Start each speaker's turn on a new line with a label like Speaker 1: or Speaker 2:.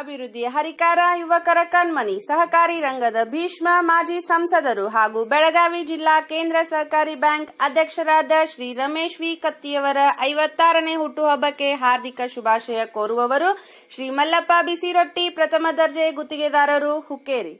Speaker 1: ಅಭಿವೃದ್ಧಿ ಹರಿಕಾರ ಯುವಕರ ಕಣ್ಮಣಿ, ಸಹಕಾರಿ ರಂಗದ ಭೀಷ್ಮ, ಮಾಜಿ ಸಂಸದರು ಹಾಗೂ ಬೆಳಗಾವಿ ಜಿಲ್ಲಾ ಕೇಂದ್ರ ಸಹಕಾರಿ ಬ್ಯಾಂಕ್ ಅಧ್ಯಕ್ಷರಾದ ಶ್ರೀ ರಮೇಶ್ ವಿ. ಕತ್ತಿಯವರ ಐವತ್ತಾರನೇ ಹುಟ್ಟುಹಬ್ಬಕ್ಕೆ ಹಾರ್ದಿಕ ಶುಭಾಶಯ ಕೋರುವವರು ಶ್ರೀ ಮಲ್ಲಪ್ಪ ಬಿಸಿರೊಟ್ಟಿ ಪ್ರಥಮ ದರ್ಜೆ ಗುತ್ತಿಗೆದಾರರು ಹುಕ್ಕೇರಿ.